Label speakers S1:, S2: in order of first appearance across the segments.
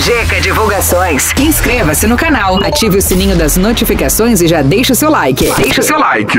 S1: Jeca Divulgações. Inscreva-se no canal, ative o sininho das notificações e já deixa o seu like. Deixa o seu like.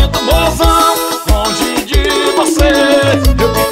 S1: pensamento novão Longe de você. Eu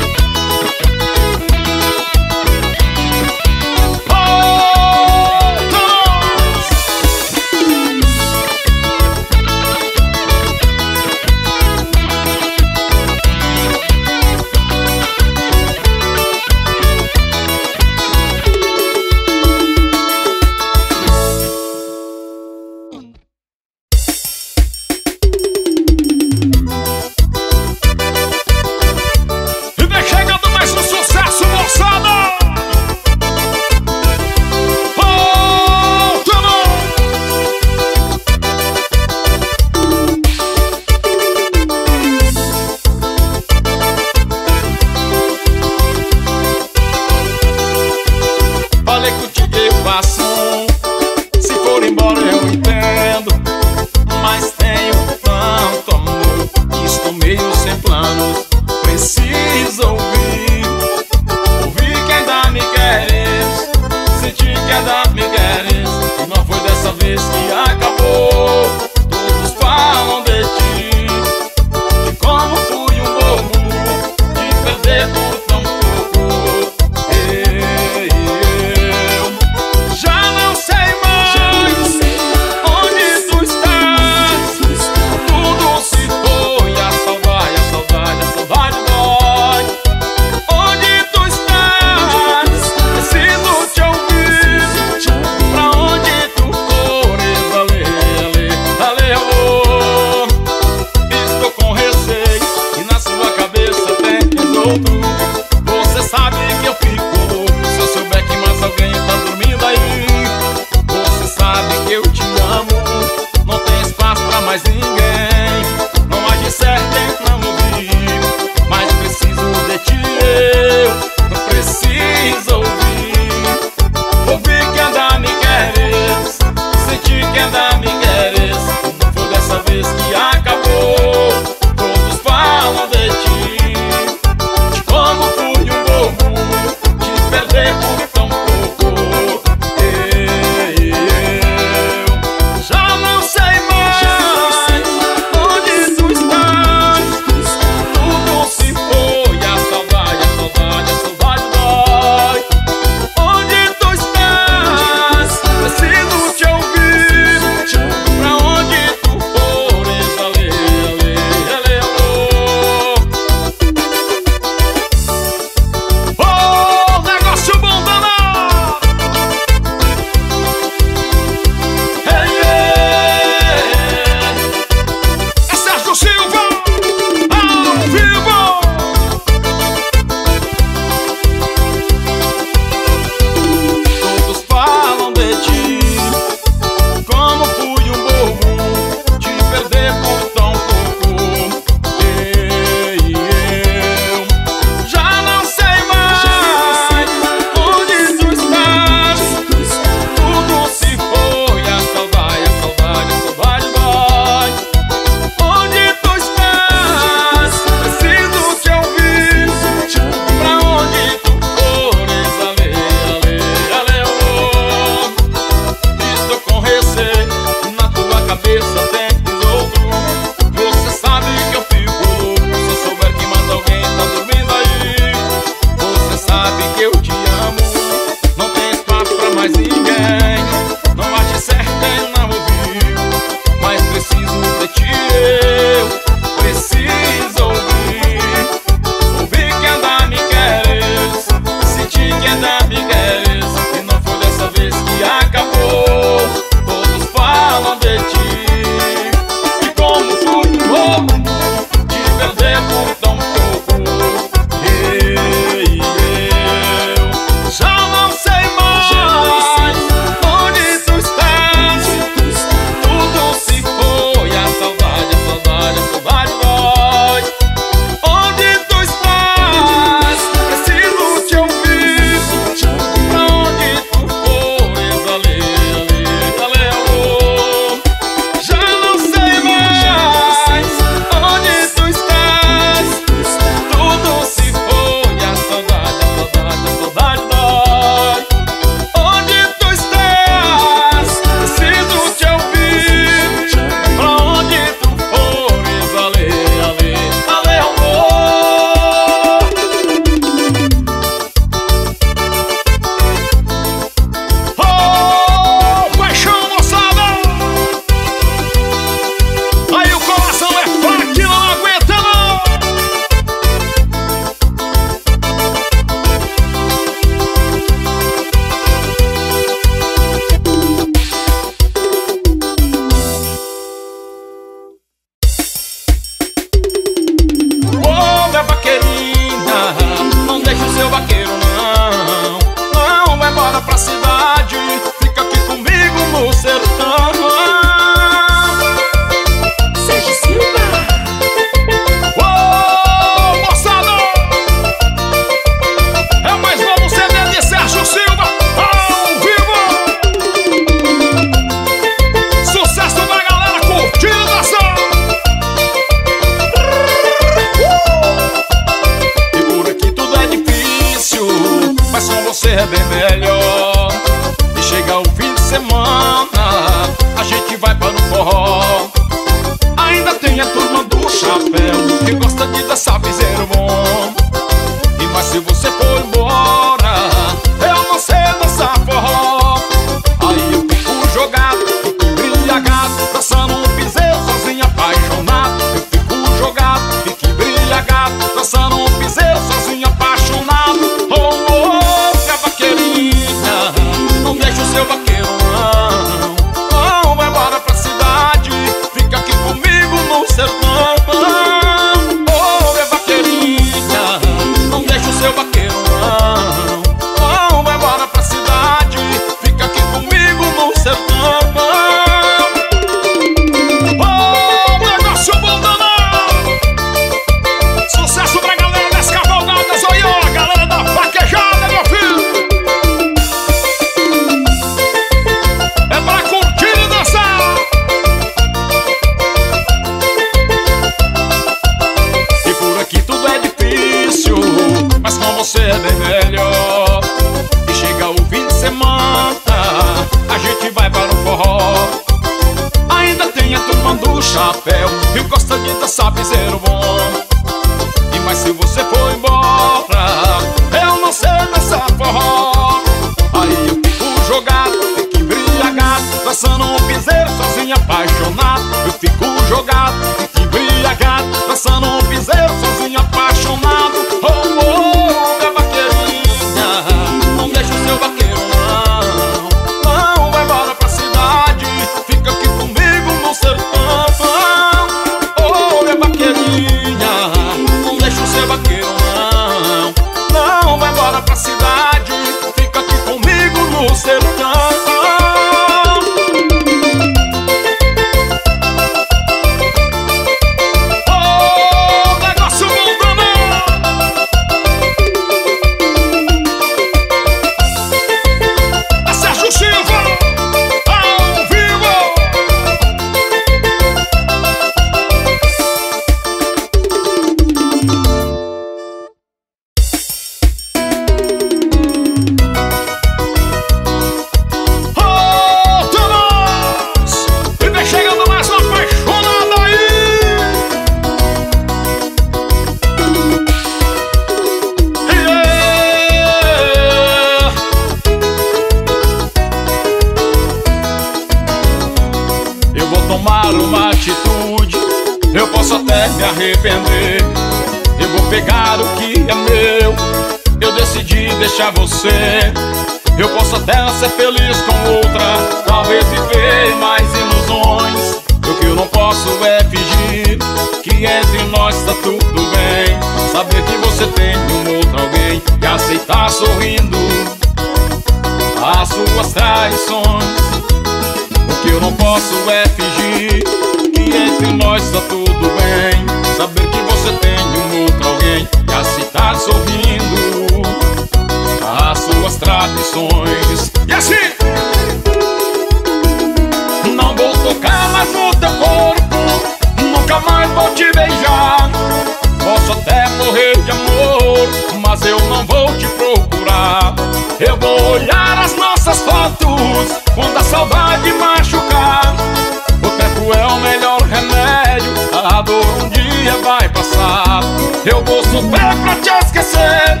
S1: Eu vou sofrer pra te esquecer.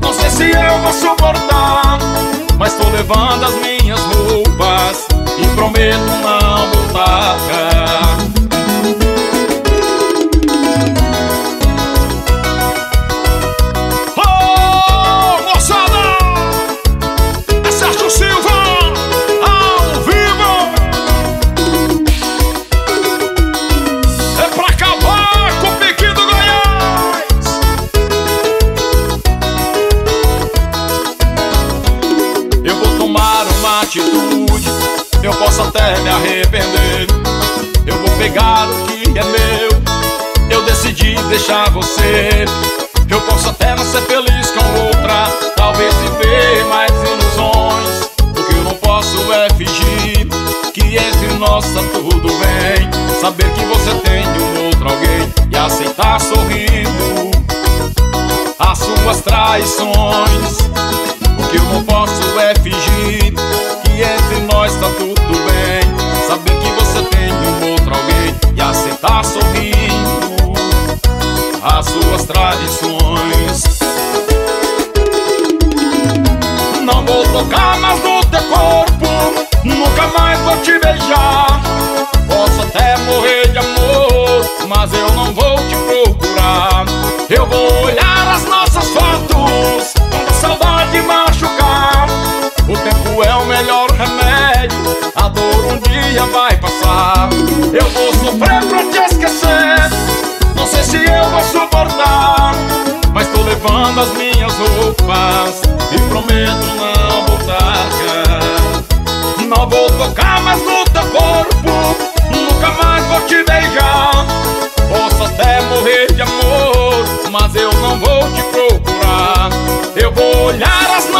S1: Não sei se eu vou suportar Mas tô levando as minhas roupas E prometo não voltar. paz E prometo não voltar Não vou tocar mais no teu corpo Nunca mais vou te beijar. Posso até morrer de amor Mas eu não vou te procurar. Eu vou olhar as mãos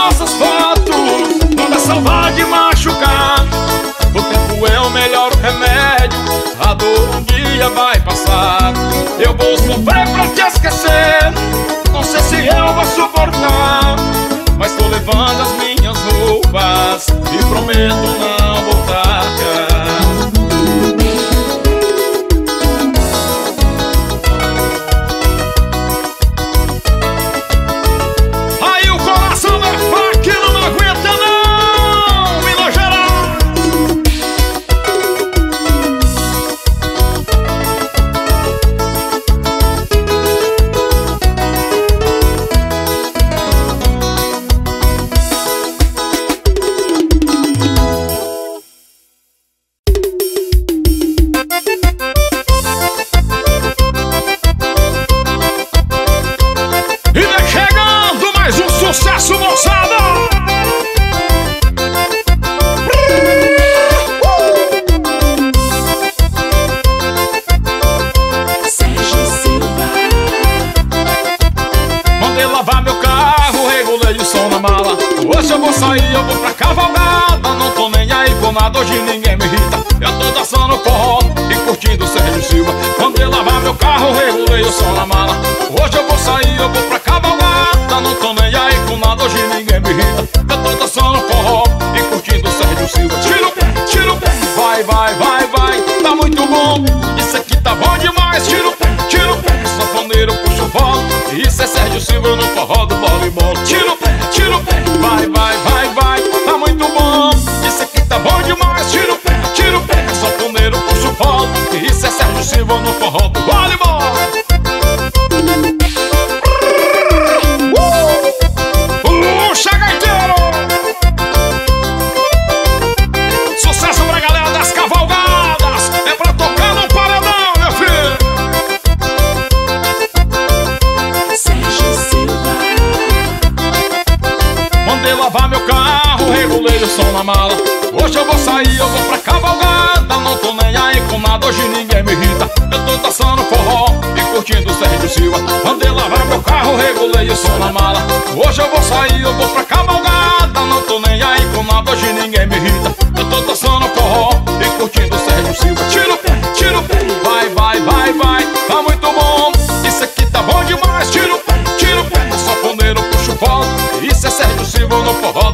S1: curtindo Sérgio Silva. Mandei lavar meu carro, regulei o som na mala. Hoje eu vou sair, eu vou pra cavalgada. Não tô nem aí com nada, hoje ninguém me irrita. Eu tô dançando forró e curtindo Sérgio Silva. Tiro o pé, tiro o pé, vai, vai, vai, vai Tá muito bom, isso aqui tá bom demais. Tiro o pé, tiro o pé, pro puxa o pó Isso é Sérgio Silva no forró.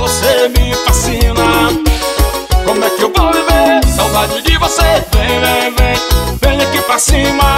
S1: você me fascina. Como é que eu vou viver? Saudade de você Vem, vem, vem, vem aqui pra cima.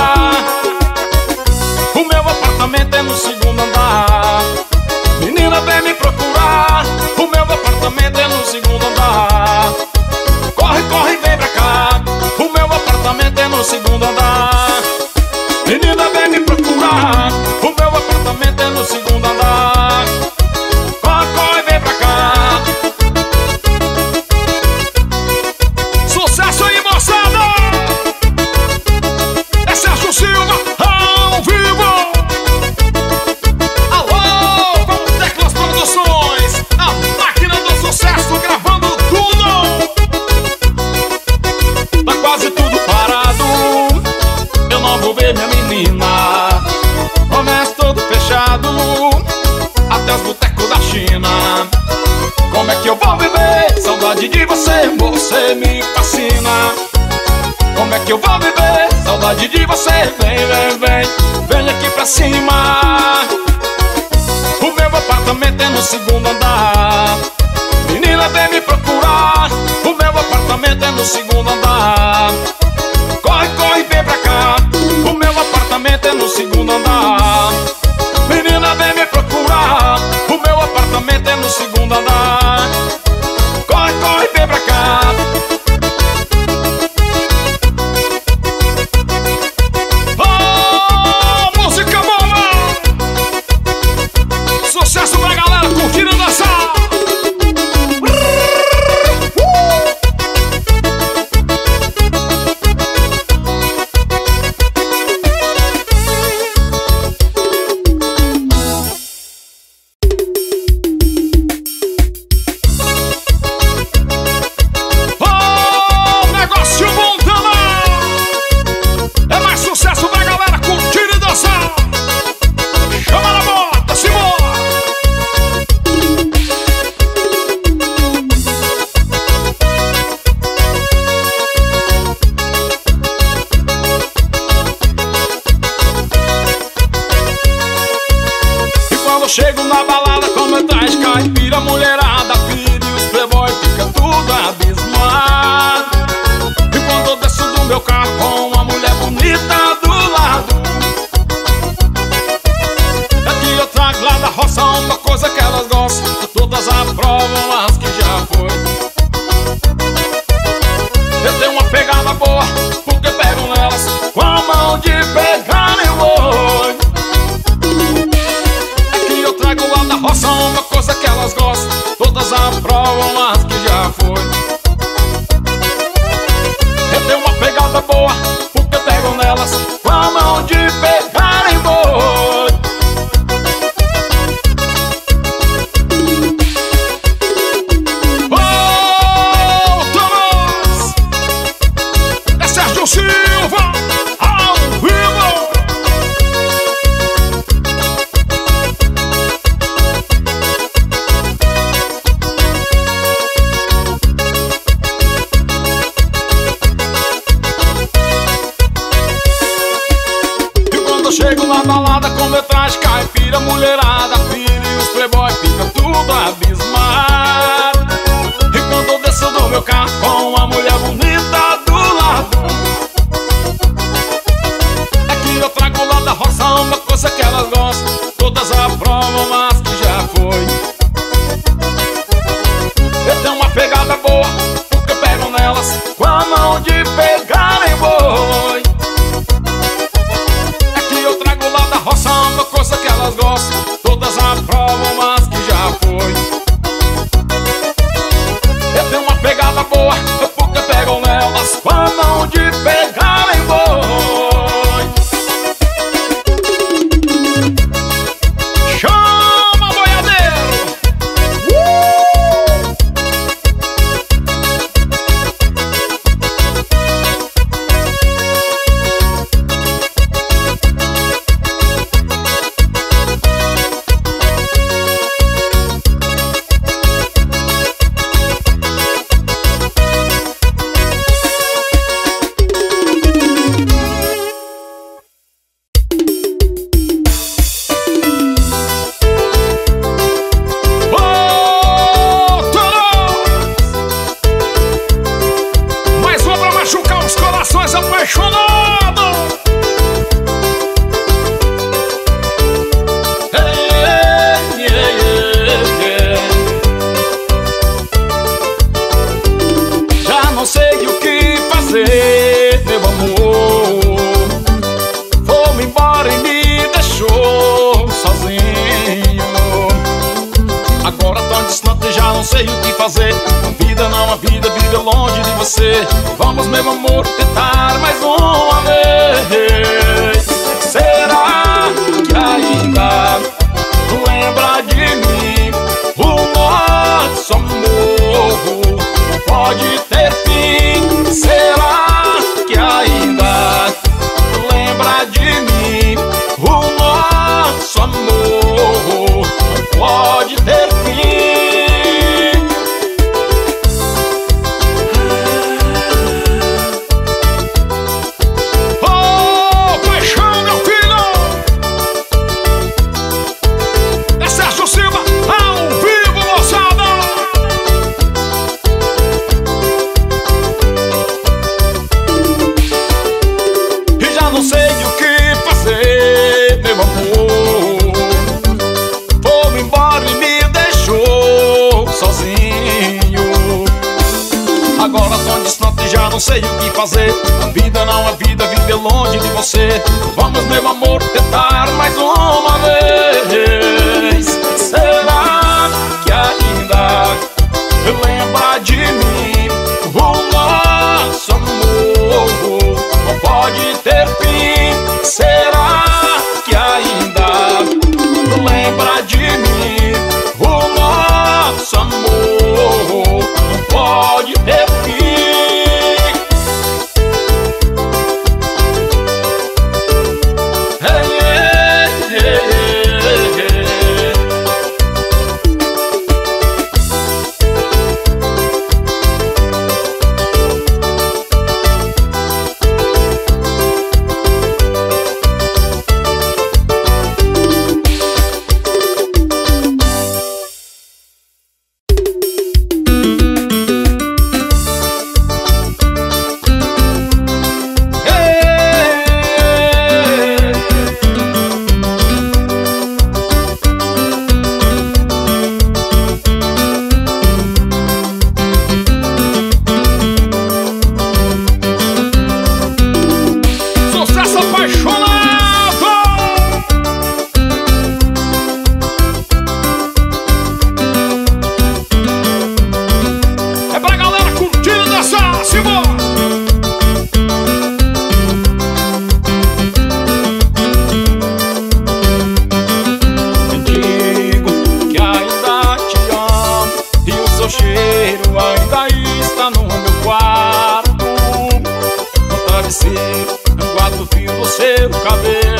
S1: No travesseiro, no guardo fio do seu cabelo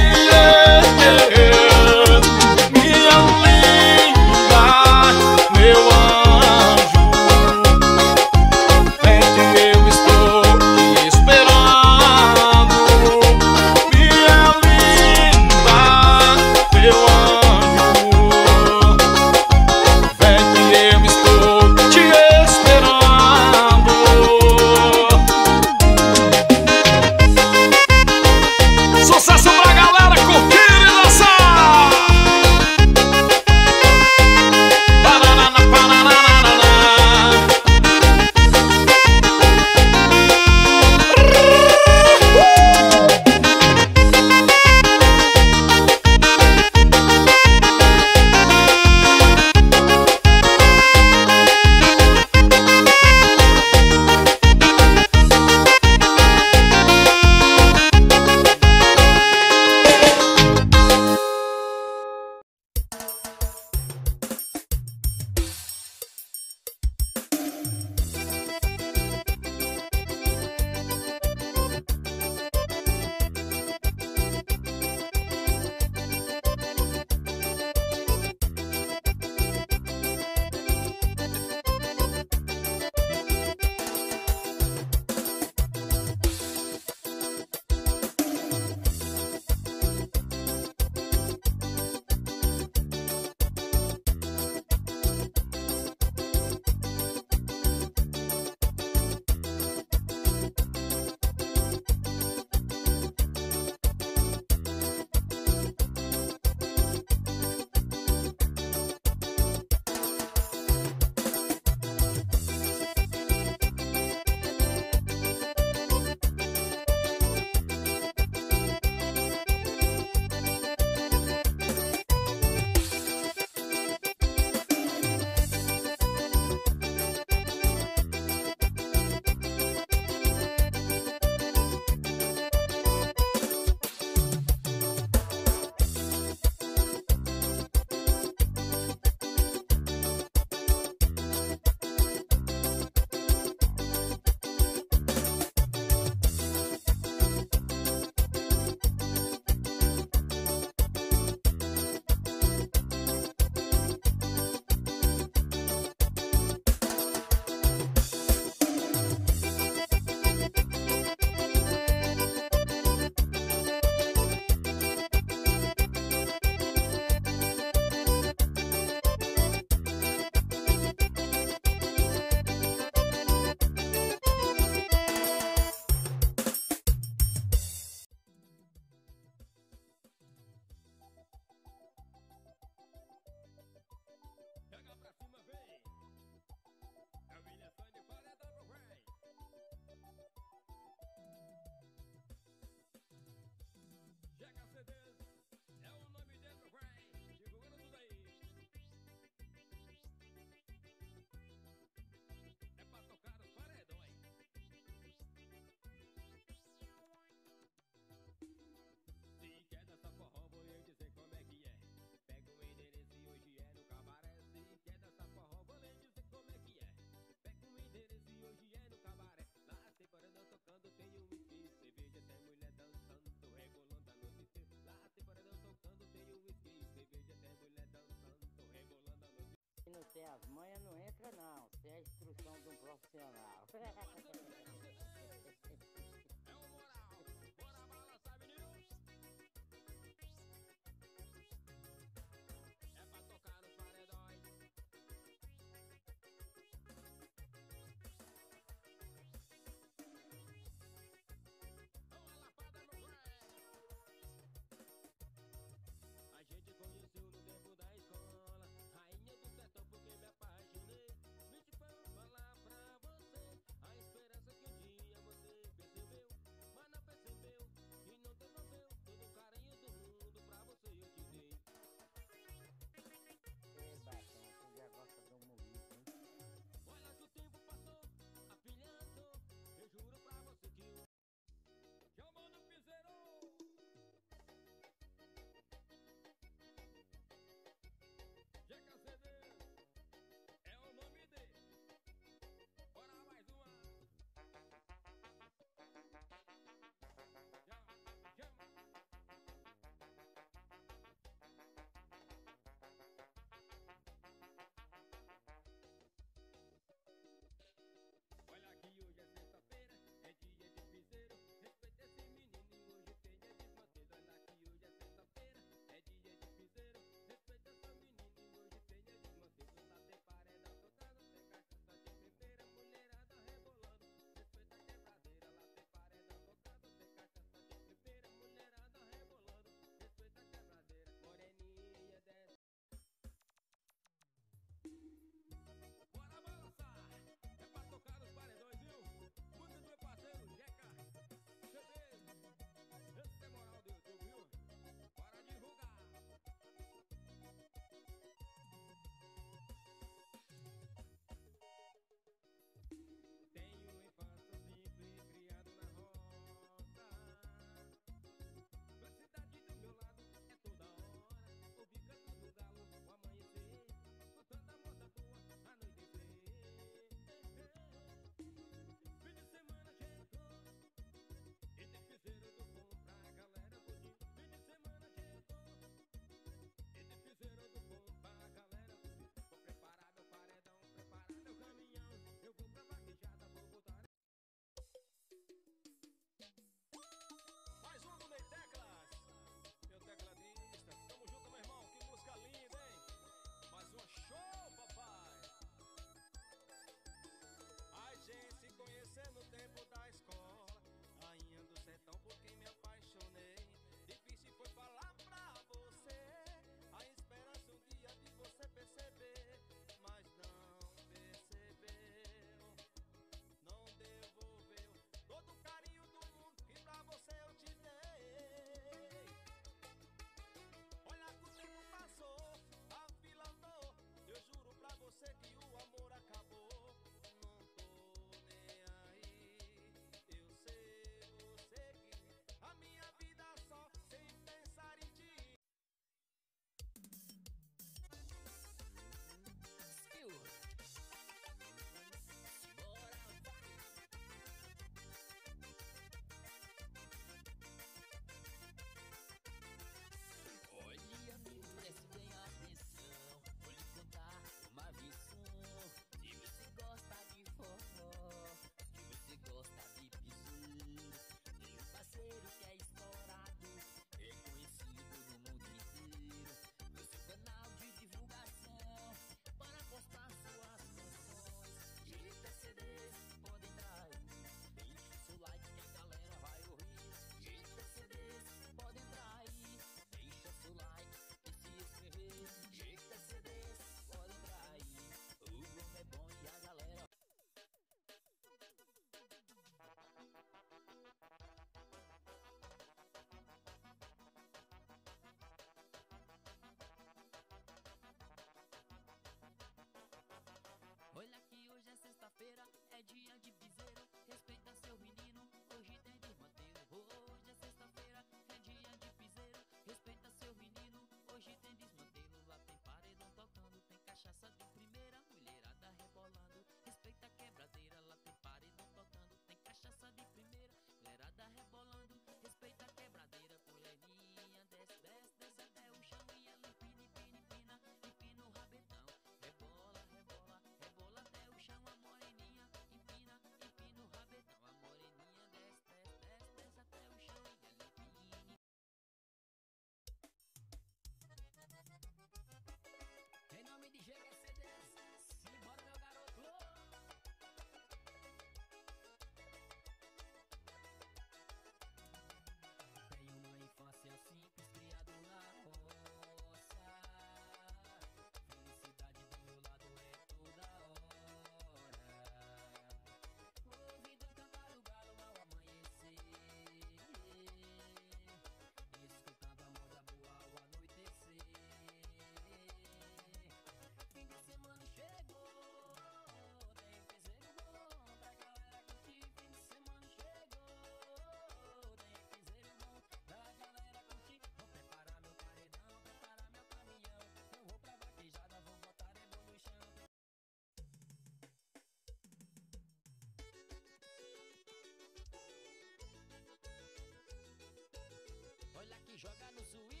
S1: joga no swing.